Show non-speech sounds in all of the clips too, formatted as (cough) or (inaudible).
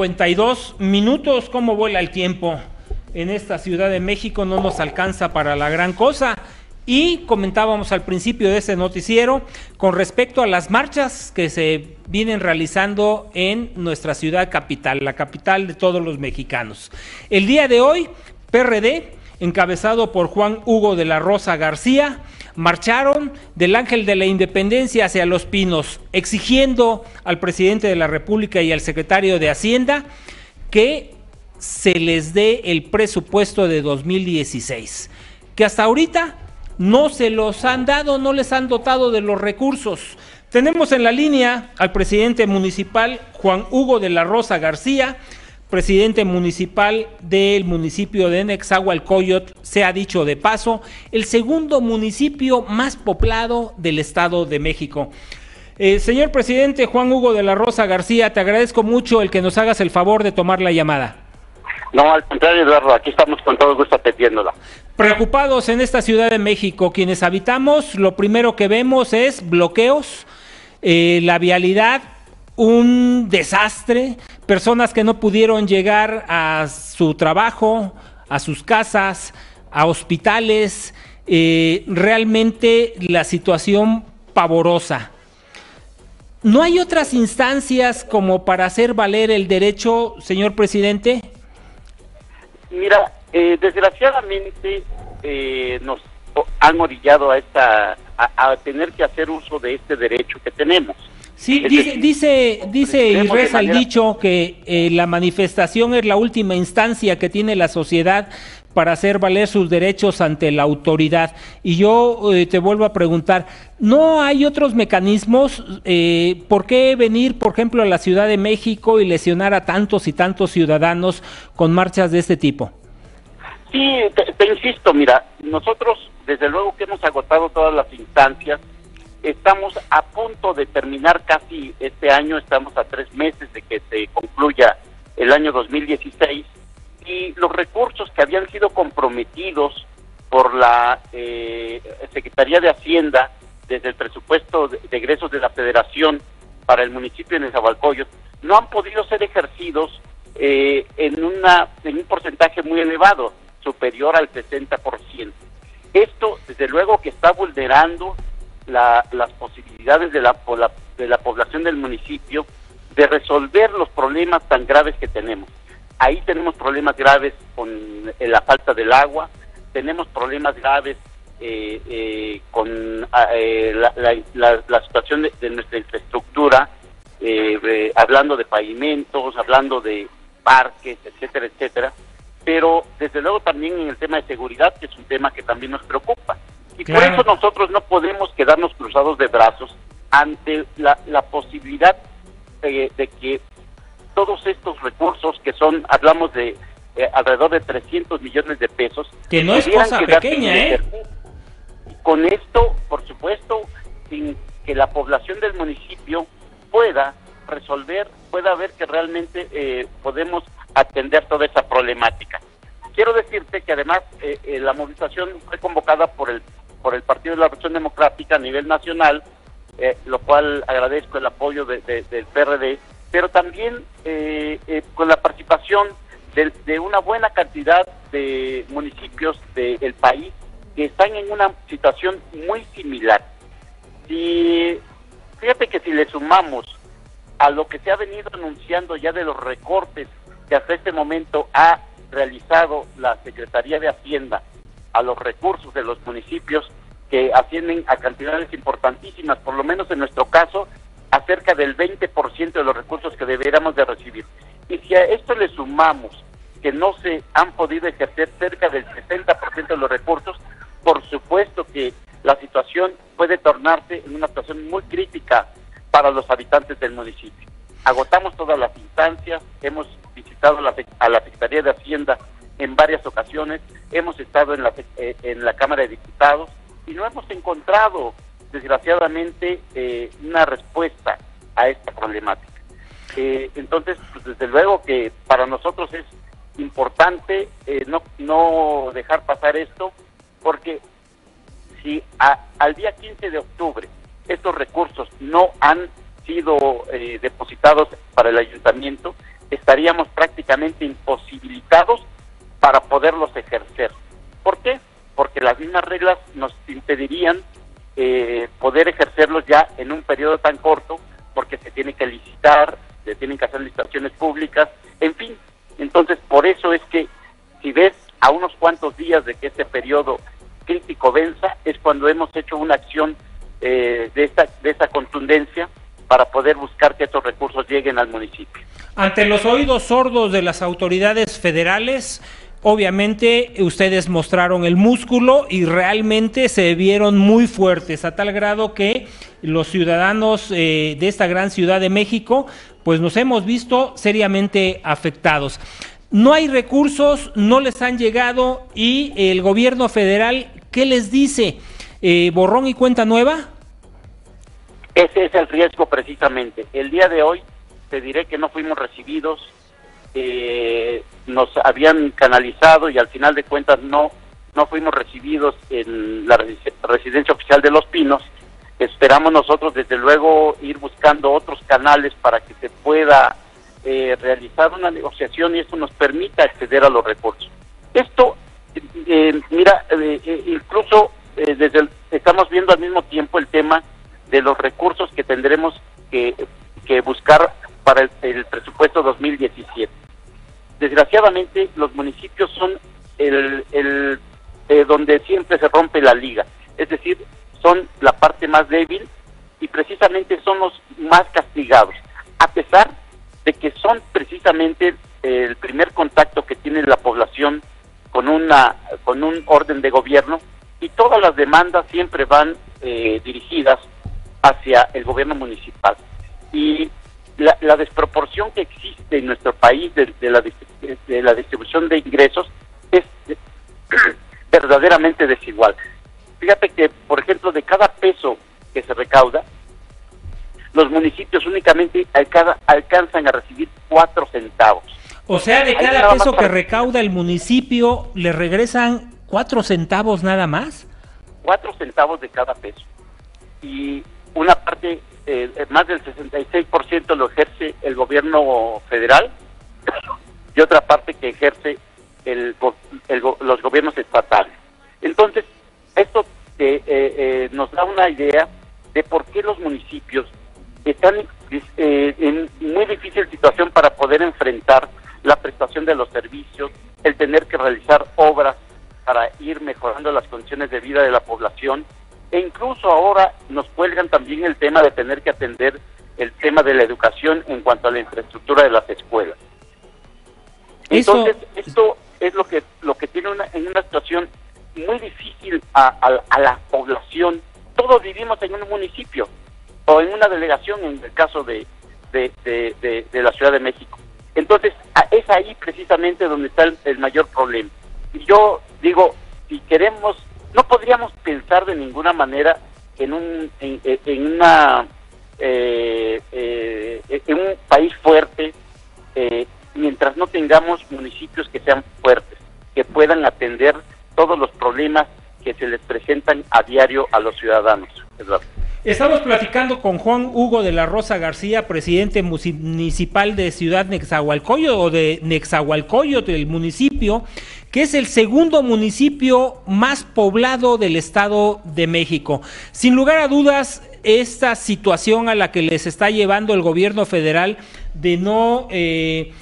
52 minutos, ¿cómo vuela el tiempo? En esta Ciudad de México no nos alcanza para la gran cosa. Y comentábamos al principio de ese noticiero con respecto a las marchas que se vienen realizando en nuestra ciudad capital, la capital de todos los mexicanos. El día de hoy, PRD, encabezado por Juan Hugo de la Rosa García, marcharon del Ángel de la Independencia hacia Los Pinos, exigiendo al presidente de la República y al secretario de Hacienda que se les dé el presupuesto de 2016, que hasta ahorita no se los han dado, no les han dotado de los recursos. Tenemos en la línea al presidente municipal Juan Hugo de la Rosa García, presidente municipal del municipio de Nexahualcoyot, se ha dicho de paso, el segundo municipio más poblado del Estado de México. Eh, señor presidente Juan Hugo de la Rosa García, te agradezco mucho el que nos hagas el favor de tomar la llamada. No, al contrario, Eduardo, aquí estamos con todo gusto atendiéndola. Preocupados en esta Ciudad de México, quienes habitamos, lo primero que vemos es bloqueos, eh, la vialidad un desastre, personas que no pudieron llegar a su trabajo, a sus casas, a hospitales, eh, realmente la situación pavorosa. ¿No hay otras instancias como para hacer valer el derecho, señor presidente? Mira, eh, desgraciadamente eh, nos han orillado a esta a tener que hacer uso de este derecho que tenemos. Sí, dice, dice, dice y reza el dicho que eh, la manifestación es la última instancia que tiene la sociedad para hacer valer sus derechos ante la autoridad. Y yo eh, te vuelvo a preguntar, ¿no hay otros mecanismos? Eh, ¿Por qué venir, por ejemplo, a la Ciudad de México y lesionar a tantos y tantos ciudadanos con marchas de este tipo? Sí, te insisto, mira, nosotros desde luego que hemos agotado todas las instancias, Estamos a punto de terminar casi este año, estamos a tres meses de que se concluya el año 2016 y los recursos que habían sido comprometidos por la eh, Secretaría de Hacienda desde el presupuesto de, egresos de la Federación para el municipio de Nezahualcóyotl no han podido ser ejercidos eh, en, una, en un porcentaje muy elevado, superior al 60%. Esto, desde luego, que está vulnerando las posibilidades de la, de la población del municipio de resolver los problemas tan graves que tenemos. Ahí tenemos problemas graves con eh, la falta del agua, tenemos problemas graves eh, eh, con ah, la, situación de, nuestra infraestructura, hablando de pavimentos, hablando de parques, etcétera, etcétera, pero desde luego también en el tema de seguridad, que es un tema que también nos preocupa. Y por eso nosotros no podemos quedarnos cruzados de brazos ante la, posibilidad de, que todos estos recursos que son, hablamos de eh, alrededor de 300 millones de pesos, que no es cosa pequeña, ¿eh? Con esto, por supuesto, sin que la población del municipio pueda resolver, pueda ver que realmente eh, podemos atender toda esa problemática. Quiero decirte que además eh, la movilización fue convocada por el por el Partido de la Revolución Democrática a nivel nacional, eh, lo cual agradezco el apoyo del PRD, pero también eh, eh, con la participación de, una buena cantidad de municipios del país que están en una situación muy similar. Y fíjate que si le sumamos a lo que se ha venido anunciando ya de los recortes que hasta este momento ha realizado la Secretaría de Hacienda a los recursos de los municipios que ascienden a cantidades importantísimas, por lo menos en nuestro caso, a cerca del 20% de los recursos que deberíamos de recibir. Y si a esto le sumamos que no se han podido ejercer cerca del 60% de los recursos, por supuesto que la situación puede tornarse en una situación muy crítica para los habitantes del municipio. Agotamos todas las instancias, hemos visitado a la Secretaría de Hacienda en varias ocasiones, hemos estado en la, eh, en la Cámara de Diputados y no hemos encontrado, desgraciadamente, eh, una respuesta a esta problemática. Eh, entonces, pues, desde luego que para nosotros es importante no, no dejar pasar esto, porque si al día 15 de octubre estos recursos no han sido depositados para el ayuntamiento, estaríamos prácticamente imposibilitados para poderlos ejercer. ¿Por qué? Porque las mismas reglas nos impedirían eh, poder ejercerlos ya en un periodo tan corto, porque se tiene que licitar, se tienen que hacer licitaciones públicas, en fin. Entonces, por eso es que si ves a unos cuantos días de que este periodo crítico venza, es cuando hemos hecho una acción eh, de, esta, de esta contundencia para poder buscar que estos recursos lleguen al municipio. Ante los oídos sordos de las autoridades federales, Obviamente ustedes mostraron el músculo y realmente se vieron muy fuertes a tal grado que los ciudadanos eh, de esta gran ciudad de México pues nos hemos visto seriamente afectados. No hay recursos, no les han llegado y el gobierno federal, ¿qué les dice? Eh, ¿Borrón y cuenta nueva? Ese es el riesgo precisamente. El día de hoy te diré que no fuimos recibidos eh, nos habían canalizado y al final de cuentas no no fuimos recibidos en la residencia oficial de Los Pinos. Esperamos nosotros desde luego ir buscando otros canales para que se pueda eh, realizar una negociación y esto nos permita acceder a los recursos. Esto, eh, mira, eh, incluso desde estamos viendo al mismo tiempo el tema de los recursos que tendremos que, que buscar para el, presupuesto 2017. Desgraciadamente, los municipios son el, el eh, donde siempre se rompe la liga, es decir, son la parte más débil y precisamente son los más castigados, a pesar de que son precisamente el primer contacto que tiene la población con una con un orden de gobierno y todas las demandas siempre van eh, dirigidas hacia el gobierno municipal. Y la, desproporción que existe en nuestro país de, la, de la distribución de ingresos es (clears throat) verdaderamente desigual. Fíjate que, por ejemplo, de cada peso que se recauda, los municipios únicamente alcanzan a recibir cuatro centavos. O sea, de cada peso que recauda el municipio, ¿le regresan cuatro centavos nada más? Cuatro centavos de cada peso. Y una parte eh, más del 66% lo ejerce el gobierno federal y otra parte que ejerce el, los gobiernos estatales. Entonces, esto eh, eh, nos da una idea de por qué los municipios están en muy difícil situación para poder enfrentar la prestación de los servicios, el tener que realizar obras para ir mejorando las condiciones de vida de la población e incluso ahora nos cuelgan también el tema de tener que atender el tema de la educación en cuanto a la infraestructura de las escuelas. Entonces, esto es lo que lo que tiene una, en una situación muy difícil a, la población. Todos vivimos en un municipio o en una delegación en el caso de, de, de, la Ciudad de México. Entonces, es ahí precisamente donde está el mayor problema. Y yo digo, si queremos no podríamos pensar de ninguna manera en un en, una eh, eh, en un país fuerte eh, mientras no tengamos municipios que sean fuertes que puedan atender todos los problemas que se les presentan a diario a los ciudadanos Estamos platicando con Juan Hugo de la Rosa García, presidente municipal de Ciudad Nexahualcoyo o de Nexahualcoyo del municipio, que es el segundo municipio más poblado del Estado de México. Sin lugar a dudas, esta situación a la que les está llevando el gobierno federal de no... Eh,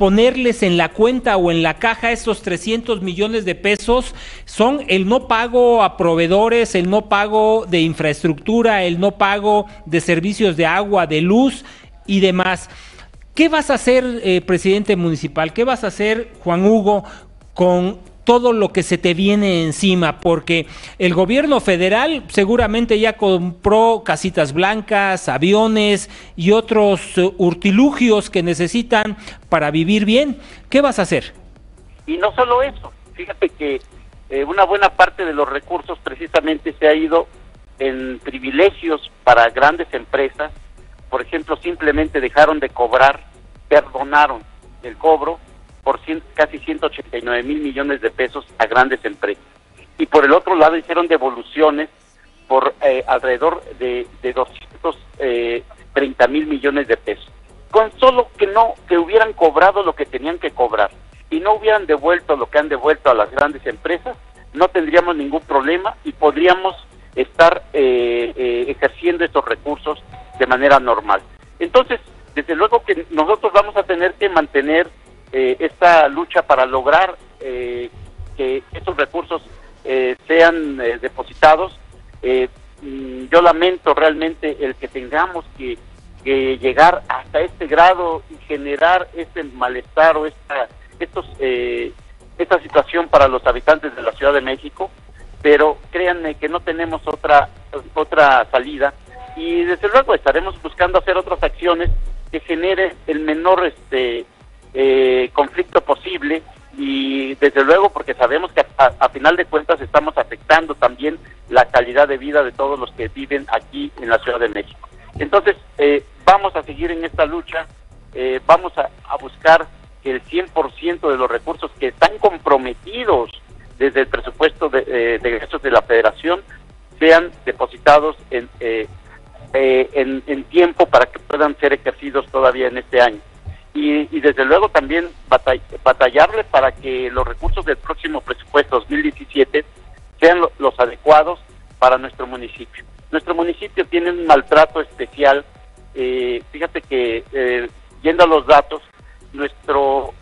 ponerles en la cuenta o en la caja estos 300 millones de pesos son el no pago a proveedores, el no pago de infraestructura, el no pago de servicios de agua, de luz y demás. ¿Qué vas a hacer, eh, presidente municipal? ¿Qué vas a hacer, Juan Hugo, con todo lo que se te viene encima, porque el gobierno federal seguramente ya compró casitas blancas, aviones y otros eh, urtilugios que necesitan para vivir bien. ¿Qué vas a hacer? Y no solo eso, fíjate que eh, una buena parte de los recursos precisamente se ha ido en privilegios para grandes empresas, por ejemplo, simplemente dejaron de cobrar, perdonaron el cobro por casi 189 mil millones de pesos a grandes empresas. Y por el otro lado hicieron devoluciones por eh, alrededor de, de 230 eh, mil millones de pesos. con solo que no, que hubieran cobrado lo que tenían que cobrar y no hubieran devuelto lo que han devuelto a las grandes empresas, no tendríamos ningún problema y podríamos estar eh, eh, ejerciendo estos recursos de manera normal. Entonces, desde luego que nosotros vamos a tener que mantener eh, esta lucha para lograr que estos recursos sean depositados. Mm, yo lamento realmente el que tengamos que, que, llegar hasta este grado y generar este malestar o esta, estos, esta situación para los habitantes de la Ciudad de México pero créanme que no tenemos otra otra salida y desde luego estaremos buscando hacer otras acciones que generen el menor este eh, conflicto posible y desde luego porque sabemos que a, final de cuentas estamos afectando también la calidad de vida de todos los que viven aquí en la Ciudad de México. Entonces, eh, vamos a seguir en esta lucha, eh, vamos a, buscar que el 100% de los recursos que están comprometidos desde el presupuesto de, eh, de la federación sean depositados en, eh, eh, en, tiempo para que puedan ser ejercidos todavía en este año. Y, desde luego también batallarle para que los recursos del próximo presupuesto 2017 sean los adecuados para nuestro municipio. Nuestro municipio tiene un maltrato especial. fíjate que, yendo a los datos, nuestro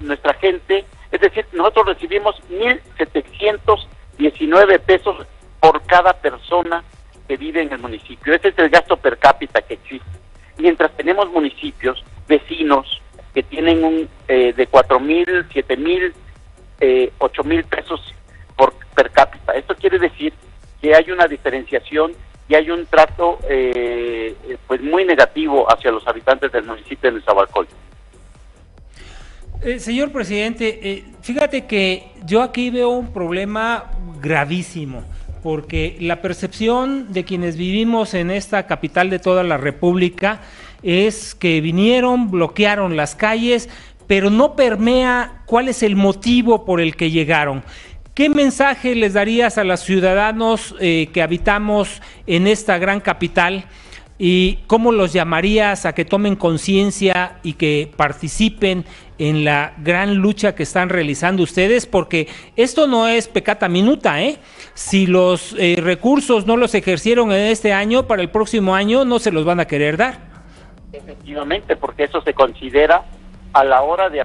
nuestra gente es decir, nosotros recibimos 1.719 pesos por cada persona que vive en el municipio. Ese es el gasto per cápita que existe. Mientras tenemos municipios vecinos que tienen un eh, de 4.000, 7.000, eh, 8.000 pesos por per cápita. Esto quiere decir que hay una diferenciación y hay un trato eh, pues muy negativo hacia los habitantes del municipio de Nezahualcóyotl. Eh, señor presidente, eh, fíjate que yo aquí veo un problema gravísimo, porque la percepción de quienes vivimos en esta capital de toda la República es que vinieron, bloquearon las calles, pero no permea cuál es el motivo por el que llegaron. ¿Qué mensaje les darías a los ciudadanos eh, que habitamos en esta gran capital? ¿Y cómo los llamarías a que tomen conciencia y que participen en la gran lucha que están realizando ustedes? Porque esto no es pecata minuta, ¿eh? Si los eh, recursos no los ejercieron en este año, para el próximo año no se los van a querer dar. Efectivamente, porque eso se considera a la hora de,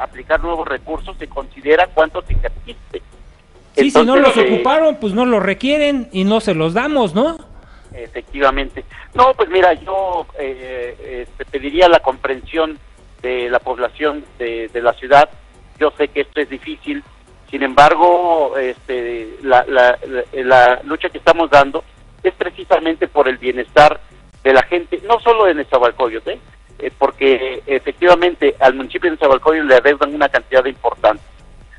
aplicar nuevos recursos, se considera cuánto se ejerciste. Sí, si no los eh, ocuparon, pues no los requieren y no se los damos, ¿no? Efectivamente. No, pues mira, yo eh, este, pediría la comprensión de la población de, la ciudad. Yo sé que esto es difícil, sin embargo, este, la, la, lucha que estamos dando es precisamente por el bienestar de la gente, no solo de Nezahualcóyotl, ¿eh? ¿eh? porque efectivamente al municipio de Nezahualcóyotl le adeudan una cantidad importante,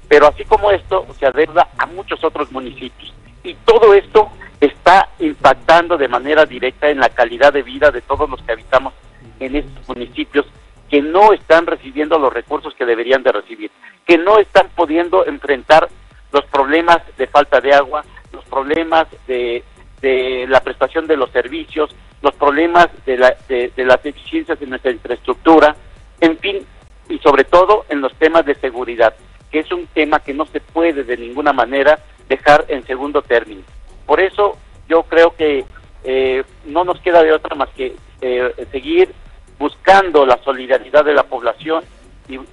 pero así como esto se adeuda a muchos otros municipios. Y todo esto está impactando de manera directa en la calidad de vida de todos los que habitamos en estos municipios que no están recibiendo los recursos que deberían de recibir, que no están pudiendo enfrentar los problemas de falta de agua, los problemas de, de la prestación de los servicios, los problemas de, la, de, las deficiencias en nuestra infraestructura, en fin, y sobre todo en los temas de seguridad, que es un tema que no se puede de ninguna manera dejar en segundo término. Por eso yo creo que eh, no nos queda de otra más que eh, seguir buscando la solidaridad de la población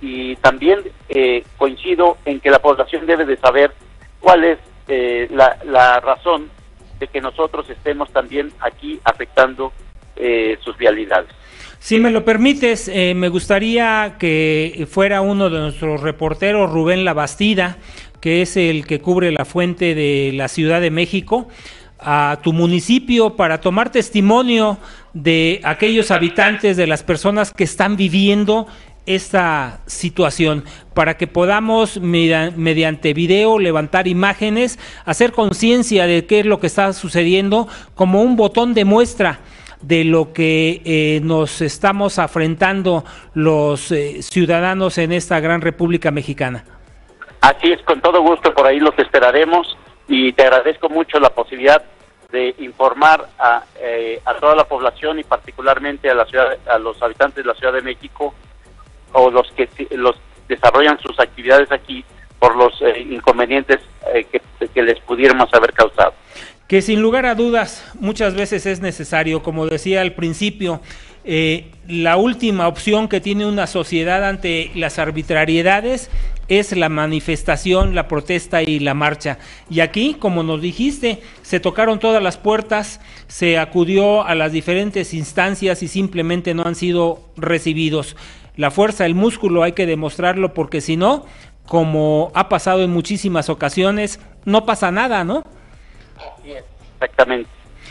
y, también eh, coincido en que la población debe de saber cuál es la, razón de que nosotros estemos también aquí afectando sus vialidades. Si me lo permites, me gustaría que fuera uno de nuestros reporteros, Rubén Labastida, que es el que cubre la fuente de la Ciudad de México, a tu municipio para tomar testimonio de aquellos habitantes, de las personas que están viviendo esta situación, para que podamos mediante video levantar imágenes, hacer conciencia de qué es lo que está sucediendo como un botón de muestra de lo que eh, nos estamos afrentando los eh, ciudadanos en esta gran República Mexicana. Así es, con todo gusto, por ahí los esperaremos y te agradezco mucho la posibilidad de informar a, eh, a toda la población y particularmente a la ciudad, a los habitantes de la Ciudad de México o los que los desarrollan sus actividades aquí por los eh, inconvenientes eh, que, que les pudiéramos haber causado que sin lugar a dudas muchas veces es necesario, como decía al principio, eh, la última opción que tiene una sociedad ante las arbitrariedades es la manifestación, la protesta y la marcha. Y aquí, como nos dijiste, se tocaron todas las puertas, se acudió a las diferentes instancias y simplemente no han sido recibidos. La fuerza, el músculo hay que demostrarlo porque si no, como ha pasado en muchísimas ocasiones, no pasa nada, ¿no? Exactamente.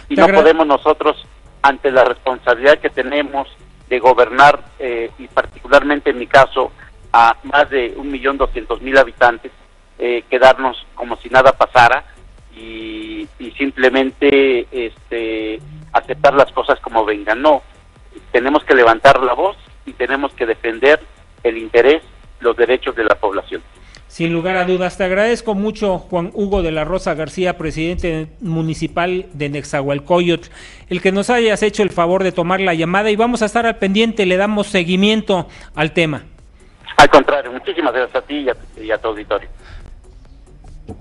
Y no podemos nosotros, ante la responsabilidad que tenemos de gobernar, eh, y particularmente en mi caso, a más de un millón doscientos mil habitantes, eh, quedarnos como si nada pasara y, y, simplemente este, aceptar las cosas como vengan. No, tenemos que levantar la voz y tenemos que defender el interés, los derechos de la población. Sin lugar a dudas, te agradezco mucho, Juan Hugo de la Rosa García, presidente municipal de Nexahualcoyot, el que nos hayas hecho el favor de tomar la llamada y vamos a estar al pendiente, le damos seguimiento al tema. Al contrario, muchísimas gracias a ti y a, y a tu auditorio.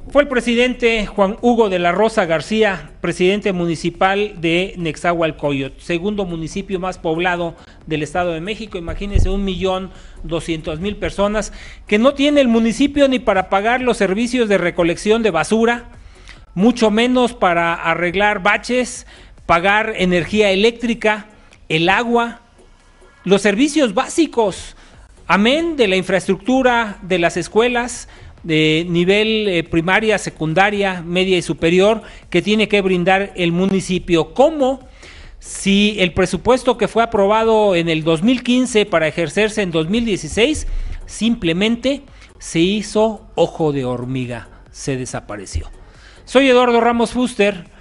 Fue el presidente Juan Hugo de la Rosa García, presidente municipal de Nexahualcoyot, segundo municipio más poblado del Estado de México. Imagínense un millón doscientos mil personas que no tiene el municipio ni para pagar los servicios de recolección de basura, mucho menos para arreglar baches, pagar energía eléctrica, el agua, los servicios básicos, amén de la infraestructura de las escuelas, de nivel eh, primaria, secundaria, media y superior que tiene que brindar el municipio. ¿Cómo? Si el presupuesto que fue aprobado en el 2015 para ejercerse en 2016 simplemente se hizo ojo de hormiga, se desapareció. Soy Eduardo Ramos Fuster